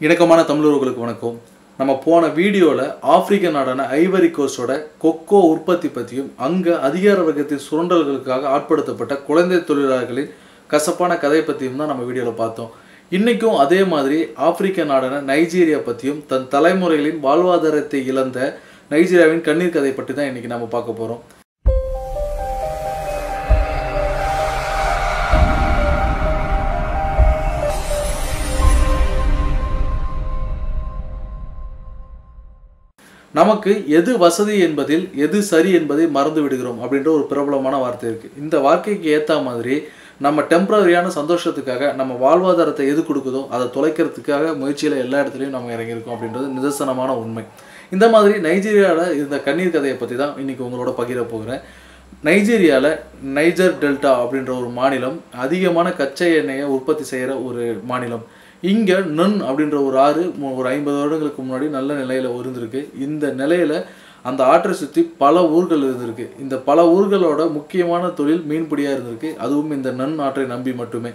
இணக்கமான தமிழர்களுக்கு வணக்கம். நம்ம போன வீடியோவில் ஆப்பிரிக்க நாடான ஐவரி கோஸ்டோட கொக்கோ உற்பத்தி பற்றியும் அங்கே அதிகார வர்க்கத்தின் சுரண்டல்களுக்காக ஆட்படுத்தப்பட்ட குழந்தை தொழிலாளர்களின் கசப்பான கதை பற்றியும் தான் நம்ம வீடியோவில் பார்த்தோம். இன்றைக்கும் அதே மாதிரி ஆப்பிரிக்க நாடான நைஜீரியா பற்றியும் தன் தலைமுறைகளின் வாழ்வாதாரத்தை இழந்த நைஜீரியாவின் கண்ணீர் கதை பற்றி தான் இன்றைக்கி நம்ம பார்க்க போகிறோம் நமக்கு எது வசதி என்பதில் எது சரி என்பதை மறந்து விடுகிறோம் அப்படின்ற ஒரு பிரபலமான வார்த்தை இருக்குது இந்த வார்த்தைக்கு ஏற்ற மாதிரி நம்ம டெம்பரரியான சந்தோஷத்துக்காக நம்ம வாழ்வாதாரத்தை எது கொடுக்குதோ அதை தொலைக்கிறதுக்காக முயற்சியில் எல்லா இடத்துலையும் நம்ம இறங்கியிருக்கோம் அப்படின்றது நிதர்சனமான உண்மை. இந்த மாதிரி நைஜீரியாவில் இருந்த கண்ணீர் கதையை பற்றி தான் இன்றைக்கி உங்களோட பகிர போகிறேன். நைஜீரியாவில் நைஜர் டெல்டா அப்படின்ற ஒரு மாநிலம் அதிகமான கச்சை எண்ணெயை உற்பத்தி செய்கிற ஒரு மாநிலம். இங்கே நன் அப்படின்ற ஒரு ஆறு ஒரு ஐம்பது வருடங்களுக்கு முன்னாடி நல்ல நிலையில் இருந்திருக்கு. இந்த நிலையில் அந்த ஆற்றை சுற்றி பல ஊர்கள் இருந்திருக்கு. இந்த பல ஊர்களோட முக்கியமான தொழில் மீன்பிடியாக இருந்திருக்கு. அதுவும் இந்த நன் ஆற்றை நம்பி மட்டுமே.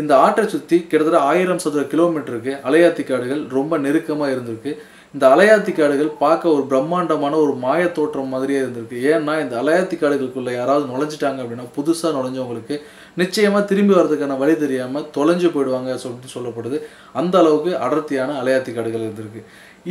இந்த ஆற்றை சுற்றி கிட்டத்தட்ட ஆயிரம் சதுர கிலோமீட்டருக்கு அலையாத்தி காடுகள் ரொம்ப நெருக்கமாக இருந்திருக்கு. இந்த அலையாத்தி காடுகள் பார்க்க ஒரு பிரம்மாண்டமான ஒரு மாய தோற்றம் மாதிரியே இருந்திருக்கு. ஏன்னா இந்த அலையாத்தி காடுகளுக்குள்ளே யாராவது நுழைஞ்சிட்டாங்க அப்படின்னா புதுசாக நுழைஞ்சவங்களுக்கு நிச்சயமாக திரும்பி வர்றதுக்கான வழி தெரியாமல் தொலைஞ்சு போயிடுவாங்க சொல்லிட்டு சொல்லப்படுது. அந்த அளவுக்கு அடர்த்தியான அலையாத்தி காடுகள் இருந்திருக்கு.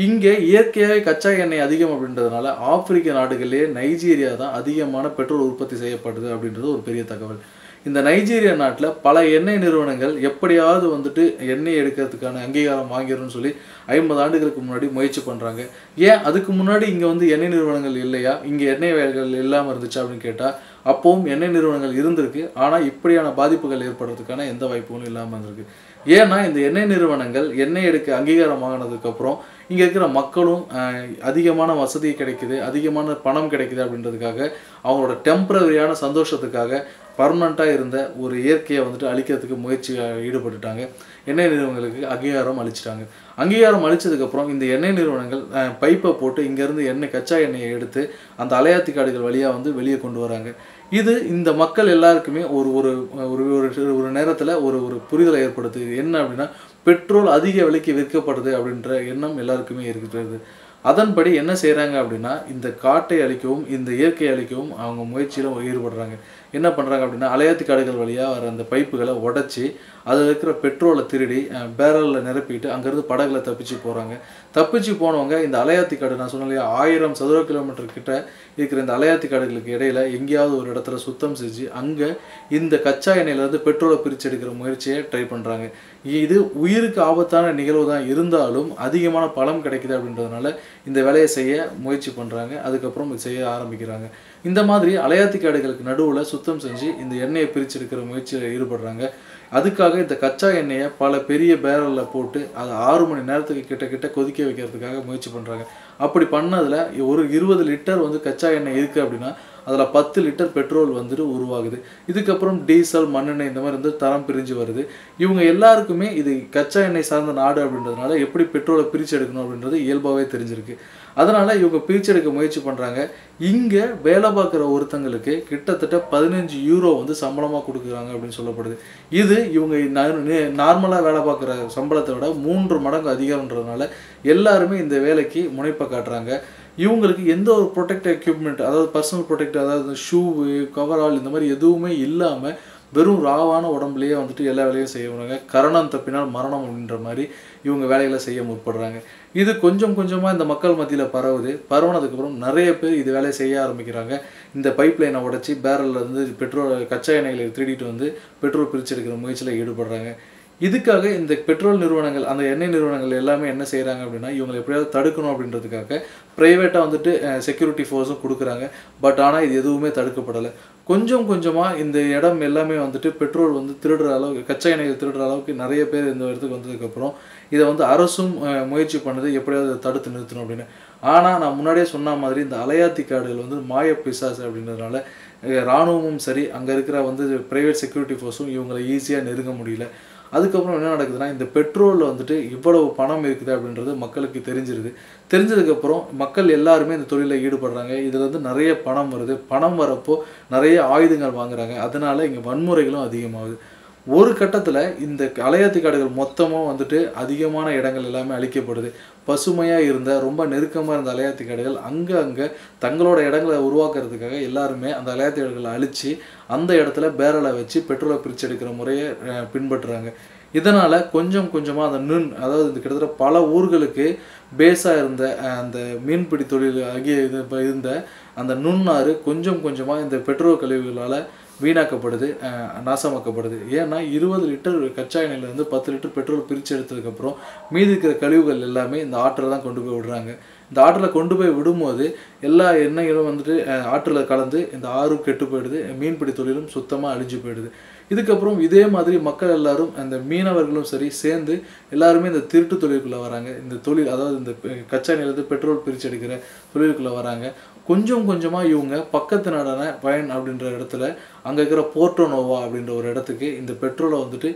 இங்கே இயற்கையாகவே கச்சா எண்ணெய் அதிகம் அப்படின்றதுனால ஆப்பிரிக்க நாடுகளிலேயே நைஜீரியா தான் அதிகமான பெட்ரோல் உற்பத்தி செய்யப்படுது அப்படின்றது ஒரு பெரிய தகவல். இந்த நைஜீரியா நாட்டில் பல எண்ணெய் நிறுவனங்கள் எப்படியாவது வந்துட்டு எண்ணெய் எடுக்கிறதுக்கான அங்கீகாரம் வாங்கிடணும்னு சொல்லி ஐம்பது ஆண்டுகளுக்கு முன்னாடி முயற்சி பண்ணுறாங்க ஏன் அதுக்கு முன்னாடி இங்கே வந்து எண்ணெய் நிறுவனங்கள் இல்லையா? இங்கே எண்ணெய் வயல்கள் இல்லாமல் இருந்துச்சு அப்படின்னு கேட்டால் அப்போவும் எண்ணெய் நிறுவனங்கள் இருந்திருக்கு. ஆனால் இப்படியான பாதிப்புகள் ஏற்படுறதுக்கான எந்த வாய்ப்புகளும் இல்லாமல் இருந்திருக்கு. ஏன்னா இந்த எண்ணெய் நிறுவனங்கள் எண்ணெய் எடுக்க அங்கீகாரம் வாங்கினதுக்கப்புறம் இங்கே இருக்கிற மக்களும் அதிகமான வசதி கிடைக்குது அதிகமான பணம் கிடைக்குது அப்படின்றதுக்காக அவங்களோட டெம்பரரியான சந்தோஷத்துக்காக பர்மனண்ட்டாக இருந்த ஒரு இயற்கையை வந்துட்டு அழிக்கிறதுக்கு முயற்சி ஈடுபட்டுட்டாங்க. எண்ணெய் நிறுவனங்களுக்கு அங்கீகாரம் அளிச்சிட்டாங்க. அங்கீகாரம் அளிச்சதுக்கப்புறம் இந்த எண்ணெய் நிறுவனங்கள் பைப்பை போட்டு இங்கேருந்து எண்ணெய் கச்சா எண்ணெயை எடுத்து அந்த அலையாத்தி காடுகள் வழியாக வந்து வெளியே கொண்டு வராங்க. இது இந்த மக்கள் எல்லாருக்குமே ஒரு ஒரு ஒரு ஒரு ஒரு நேரத்தில் ஒரு ஒரு புரிதலை ஏற்படுத்துது. என்ன அப்படின்னா பெட்ரோல் அதிக விலைக்கு விற்கப்படுது அப்படின்ற எண்ணம் எல்லாருக்குமே இருக்கிறது. அதன்படி என்ன செய்கிறாங்க அப்படின்னா இந்த காட்டை அழிக்கவும் இந்த இயற்கையை அழிக்கவும் அவங்க முயற்சியில் ஈடுபடுறாங்க. என்ன பண்ணுறாங்க அப்படின்னா அலையாத்தி காடுகள் வழியாக வர அந்த பைப்புகளை உடச்சி அதில் இருக்கிற பெட்ரோலை திருடி பேரலில் நிரப்பிட்டு அங்கேருந்து படகுல தப்பிச்சு போகிறாங்க தப்பிச்சு போனவங்க இந்த அலையாத்தி காடு நான் சொன்னேன் ஆயிரம் சதுர கிலோமீட்டர் கிட்ட இருக்கிற இந்த அலையாத்தி காடுகளுக்கு இடையில எங்கேயாவது ஒரு இடத்துல சுத்தம் செஞ்சு அங்கே இந்த கச்சா எண்ணெயிலேருந்து பெட்ரோலை பிரித்து எடுக்கிற முயற்சியை ட்ரை பண்ணுறாங்க இது உயிருக்கு ஆபத்தான நிகழ்வு தான் இருந்தாலும் அதிகமான பலம் கிடைக்குது அப்படின்றதுனால இந்த வேலையை செய்ய முயற்சி பண்ணுறாங்க அதுக்கப்புறம் செய்ய ஆரம்பிக்கிறாங்க. இந்த மாதிரி அலையாத்தி காடுகளுக்கு நடுவில் சுத்தம் செஞ்சு இந்த எண்ணெயை பிரிச்செடுக்கிற முயற்சியில் ஈடுபடுறாங்க. அதுக்காக இந்த கச்சா எண்ணெயை பல பெரிய பேரலில் போட்டு அதை ஆறு மணி நேரத்துக்கு கிட்ட கிட்ட கொதிக்க வைக்கிறதுக்காக முயற்சி பண்ணுறாங்க அப்படி பண்ணதில் ஒரு இருபது லிட்டர் வந்து கச்சா எண்ணெய் இருக்குது அப்படின்னா அதில் பத்து லிட்டர் பெட்ரோல் வந்துட்டு உருவாகுது. இதுக்கப்புறம் டீசல் மண்ணெண்ணெய் இந்த மாதிரி வந்து தரம் பிரிஞ்சு வருது. இவங்க எல்லாருக்குமே இது கச்சா எண்ணெய் சார்ந்த நாடு அப்படின்றதுனால எப்படி பெட்ரோலை பிரித்து எடுக்கணும் அப்படின்றது இயல்பாகவே தெரிஞ்சிருக்கு. அதனால் இவங்க பிரிச்செடுக்க முயற்சி பண்ணுறாங்க இங்கே வேலை பார்க்குற ஒருத்தங்களுக்கு கிட்டத்தட்ட பதினஞ்சு யூரோ வந்து சம்பளமாக கொடுக்குறாங்க அப்படின்னு சொல்லப்படுது. இது இவங்க நார்மலாக வேலை பார்க்குற சம்பளத்தை விட மூன்று மடங்கு அதிகம்ன்றதுனால எல்லாருமே இந்த வேலைக்கு முனைப்பை காட்டுறாங்க. இவங்களுக்கு எந்த ஒரு ப்ரொடெக்ட் எக்யூப்மெண்ட் அதாவது பர்சனல் ப்ரொடெக்ட் அதாவது ஷூவு கவரால் இந்த மாதிரி எதுவுமே இல்லாமல் வெறும் ராவான உடம்புலேயே வந்துட்டு எல்லா வேலையும் செய்யணுங்க கரணம் தப்பினால் மரணம் அப்படின்ற மாதிரி இவங்க வேலைகளை செய்ய முற்படுறாங்க. இது கொஞ்சம் கொஞ்சமாக இந்த மக்கள் மத்தியில் பரவுது. பரவுனதுக்கப்புறம் நிறைய பேர் இது வேலையை செய்ய ஆரம்பிக்கிறாங்க. இந்த பைப் லைனை உடச்சி பேரலில் இருந்து பெட்ரோல் கச்சா எண்ணெய்களை திருடிட்டு வந்து பெட்ரோல் பிரித்து எடுக்கிற முயற்சியில் ஈடுபடுறாங்க. இதுக்காக இந்த பெட்ரோல் நிறுவனங்கள் அந்த எண்ணெய் நிறுவனங்கள் எல்லாமே என்ன செய்கிறாங்க அப்படின்னா இவங்களை எப்படியாவது தடுக்கணும் அப்படின்றதுக்காக ப்ரைவேட்டாக வந்துட்டு செக்யூரிட்டி ஃபோர்ஸும் கொடுக்குறாங்க. பட் ஆனால் இது எதுவுமே தடுக்கப்படலை. கொஞ்சம் கொஞ்சமாக இந்த இடம் எல்லாமே வந்துட்டு பெட்ரோல் வந்து திருடுற அளவுக்கு கச்சா எண்ணெய் திருடுற அளவுக்கு நிறைய பேர் இந்த இடத்துக்கு வந்ததுக்கப்புறம் இதை வந்து அரசும் முயற்சி பண்ணது எப்படியாவது தடுத்து நிறுத்தணும் அப்படின்னு. ஆனால் நான் முன்னாடியே சொன்ன மாதிரி இந்த அலையாத்தி காடுகள் வந்து மாய பிசாசு அப்படின்றதுனால இராணுவமும் சரி அங்கே இருக்கிற வந்து ப்ரைவேட் செக்யூரிட்டி ஃபோர்ஸும் இவங்களை ஈஸியாக நெருங்க முடியல. அதுக்கப்புறம் என்ன நடக்குதுன்னா இந்த பெட்ரோலில் வந்துட்டு இவ்வளவு பணம் இருக்குது அப்படின்றது மக்களுக்கு தெரிஞ்சிருது. தெரிஞ்சதுக்கப்புறம் மக்கள் எல்லாருமே இந்த தொழிலில் ஈடுபடுறாங்க. இதில் வந்து நிறைய பணம் வருது. பணம் வரப்போ நிறைய ஆயுதங்கள் வாங்குறாங்க. அதனால இங்கே வன்முறைகளும் அதிகமாகுது. ஒரு கட்டத்தில் இந்த அலையாத்தி காடுகள் மொத்தமாக வந்துட்டு அதிகமான இடங்கள் எல்லாமே அழிக்கப்படுது. பசுமையாக இருந்த ரொம்ப நெருக்கமாக இருந்த அலையாத்தி காடுகள் அங்கே அங்கே தங்களோட இடங்களை உருவாக்குறதுக்காக எல்லாருமே அந்த அலையாத்தி காடுகளை அழித்து அந்த இடத்துல பேரலை வச்சு பெட்ரோலை பிரித்து எடுக்கிற முறையை பின்பற்றுறாங்க. இதனால் கொஞ்சம் கொஞ்சமாக அந்த நுண் அதாவது இந்த கிட்டத்தட்ட பல ஊர்களுக்கு பேஸாக இருந்த அந்த மீன்பிடி தொழில் ஆகிய இது இருந்த அந்த நுண்ணாறு கொஞ்சம் கொஞ்சமாக இந்த பெட்ரோல் கழிவுகளால் வீணாக்கப்படுது நாசமாக்கப்படுது. ஏன்னா இருபது லிட்டர் கச்சா எண்ணெயிலேருந்து பத்து லிட்டர் பெட்ரோல் பிரித்து எடுத்ததுக்கப்புறம் மீதி இருக்கிற கழிவுகள் எல்லாமே இந்த ஆற்றில் தான் கொண்டு போய் விடுறாங்க. இந்த ஆற்றில் கொண்டு போய் விடும்போது எல்லா எண்ணெய்களும் வந்துட்டு ஆற்றில் கலந்து இந்த ஆறும் கெட்டு போயிடுது மீன்பிடி தொழிலும் சுத்தமாக அழிஞ்சு போயிடுது. இதுக்கப்புறம் இதே மாதிரி மக்கள் எல்லாரும் அந்த மீனவர்களும் சரி சேர்ந்து எல்லாருமே இந்த திருட்டு தொழிலுக்குள்ளே வராங்க. இந்த தொழில் அதாவது இந்த கச்சா நிலத்து பெட்ரோல் பிரித்து எடுக்கிற தொழிலுக்குள்ளே வராங்க. கொஞ்சம் கொஞ்சமாக இவங்க பக்கத்து நாடான பயன் அப்படின்ற இடத்துல அங்கே இருக்கிற போர்ட்டோனோவா அப்படின்ற ஒரு இடத்துக்கு இந்த பெட்ரோலை வந்துட்டு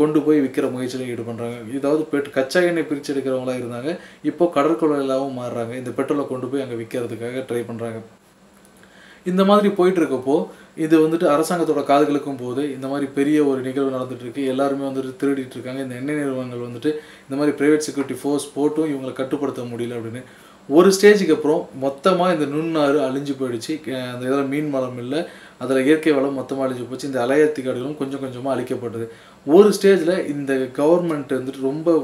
கொண்டு போய் விற்கிற முயற்சியில் ஈடுபடுறாங்க. இதாவது பெட் கச்சா எண்ணெய் பிரித்து எடுக்கிறவங்களாக இருந்தாங்க இப்போ கடற்கொள்ளையிலாவும் மாறுறாங்க. இந்த பெட்ரோலை கொண்டு போய் அங்கே விற்கிறதுக்காக ட்ரை பண்ணுறாங்க இந்த மாதிரி போயிட்டு இருக்கப்போ இது வந்துட்டு அரசாங்கத்தோட காதுகளுக்கும் போது இந்த மாதிரி பெரிய ஒரு நிகழ்வு நடந்துட்டு இருக்கு எல்லாருமே வந்துட்டு திருடிட்டு இருக்காங்க. இந்த எண்ணெய் நிறுவனங்கள் வந்துட்டு இந்த மாதிரி பிரைவேட் செக்யூரிட்டி ஃபோர்ஸ் போட்டும் இவங்களை கட்டுப்படுத்த முடியல அப்படின்னு. ஒரு ஸ்டேஜுக்கு அப்புறம் மொத்தமாக இந்த நுண்ணாறு அழிஞ்சு போயிடுச்சு. அந்த இதில் மீன் வளம் இல்லை. அதில் இயற்கை வளம் மொத்தமாக அழிஞ்சு போச்சு. இந்த அலையாத்தி காடுகளும் கொஞ்சம் கொஞ்சமாக அழிக்கப்பட்டது. ஒரு ஸ்டேஜில் இந்த கவர்மெண்ட் வந்துட்டு ரொம்ப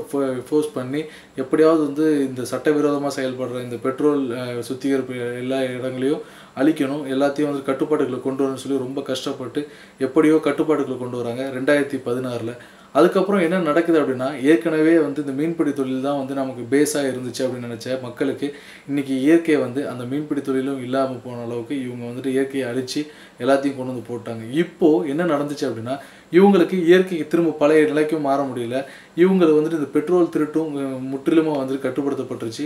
ஃபோர்ஸ் பண்ணி எப்படியாவது வந்து இந்த சட்டவிரோதமாக செயல்படுற இந்த பெட்ரோல் சுத்திகரிப்பு எல்லா இடங்களையும் அழிக்கணும். எல்லாத்தையும் வந்து கட்டுப்பாடுகளை கொண்டு வரணும்னு சொல்லி ரொம்ப கஷ்டப்பட்டு எப்படியோ கட்டுப்பாடுகளை கொண்டு வராங்க. ரெண்டாயிரத்தி பதினாறில் அதுக்கப்புறம் என்ன நடக்குது அப்படின்னா ஏற்கனவே வந்து இந்த மீன்பிடி தொழில் தான் வந்து நமக்கு பேஸாக இருந்துச்சு அப்படின்னு நினச்ச மக்களுக்கு இன்னைக்கு இயற்கையை வந்து அந்த மீன்பிடி தொழிலும் இல்லாமல் போன அளவுக்கு இவங்க வந்துட்டு இயற்கையை அழித்து எல்லாத்தையும் கொண்டு வந்து போட்டாங்க. இப்போது என்ன நடந்துச்சு அப்படின்னா இவங்களுக்கு இயற்கைக்கு திரும்ப பழைய நிலைக்கும் மாற முடியல. இவங்களை வந்துட்டு இந்த பெட்ரோல் திருட்டும் முற்றிலுமாக வந்துட்டு கட்டுப்படுத்தப்பட்டுருச்சு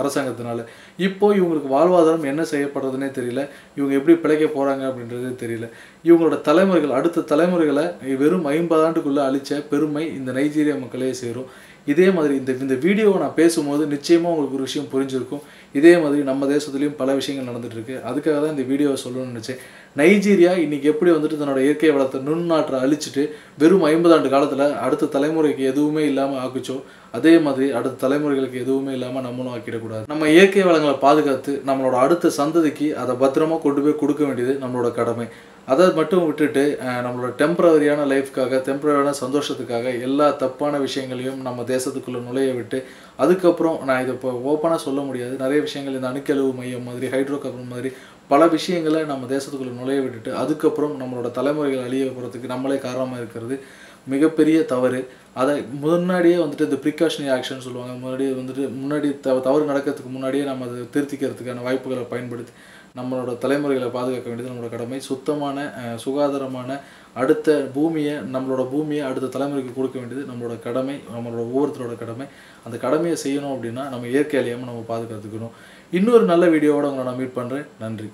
அரசாங்கத்தினால. இப்போ இவங்களுக்கு வாழ்வாதாரம் என்ன செய்யப்படுறதுனே தெரியல. இவங்க எப்படி பிழைக்க போகிறாங்க அப்படின்றதே தெரியல. இவங்களோட தலைமுறைகள் அடுத்த தலைமுறைகளை வெறும் ஐம்பது ஆண்டுக்குள்ளே அழிச்ச பெருமை இந்த நைஜீரியா மக்களே சேரும். இதே மாதிரி இந்த இந்த வீடியோவை நான் பேசும்போது நிச்சயமாக உங்களுக்கு ஒரு விஷயம் புரிஞ்சிருக்கும். இதே மாதிரி நம்ம தேசத்துலேயும் பல விஷயங்கள் நடந்துகிட்ருக்கு அதுக்காக தான் இந்த வீடியோவை சொல்லணும்னு நினச்சேன். நைஜீரியா இன்னைக்கு எப்படி வந்துட்டு தன்னோட இயற்கை வளத்தை நுண்ணாற்றை அழிச்சிட்டு வெறும் ஐம்பது ஆண்டு காலத்தில் அடுத்த தலைமுறைக்கு எதுவுமே இல்லாமல் ஆக்குச்சோ அதே மாதிரி அடுத்த தலைமுறைகளுக்கு எதுவுமே இல்லாமல் நம்மளும் ஆக்கிடக்கூடாது. நம்ம இயற்கை வளங்களை பாதுகாத்து நம்மளோட அடுத்த சந்ததிக்கு அதை பத்திரமா கொண்டு போய் கொடுக்க வேண்டியது நம்மளோட கடமை. அதை மட்டும் விட்டுட்டு நம்மளோட டெம்பரவரியான லைஃப்க்காக டெம்பரவரியான சந்தோஷத்துக்காக எல்லா தப்பான விஷயங்களையும் நம்ம தேசத்துக்குள்ளே நுழைய விட்டு அதுக்கப்புறம் நான் இதை இப்போ ஓப்பனாக சொல்ல முடியாது. நிறைய விஷயங்கள் இந்த அணுக்கழிவு மையம் மாதிரி ஹைட்ரோ கார்பன் மாதிரி பல விஷயங்களை நம்ம தேசத்துக்குள்ளே நுழைய விட்டுட்டு அதுக்கப்புறம் நம்மளோட தலைமுறைகள் அழிய போகிறதுக்கு நம்மளே காரணமாக இருக்கிறது மிகப்பெரிய தவறு. அதை முன்னாடியே வந்துட்டு இந்த ப்ரிகாஷனரி ஆக்ஷன் சொல்லுவாங்க. முன்னாடியே வந்துட்டு முன்னாடி த தவறு நடக்கிறதுக்கு முன்னாடியே நம்ம அதை திருத்திக்கிறதுக்கான வாய்ப்புகளை பயன்படுத்தி நம்மளோட தலைமுறைகளை பாதுகாக்க வேண்டியது நம்மளோட கடமை. சுத்தமான சுகாதாரமான அடுத்த பூமியை நம்மளோட பூமியை அடுத்த தலைமுறைக்கு கொடுக்க வேண்டியது நம்மளோட கடமை நம்மளோட ஒவ்வொருத்தரோட கடமை. அந்த கடமையை செய்யணும் அப்படின்னா நம்ம இயற்கை அழியாமல் நம்ம பாதுகாத்துக்கணும். இன்னொரு நல்ல வீடியோவோட உங்களை நான் மீட் பண்ணுறேன் நன்றி.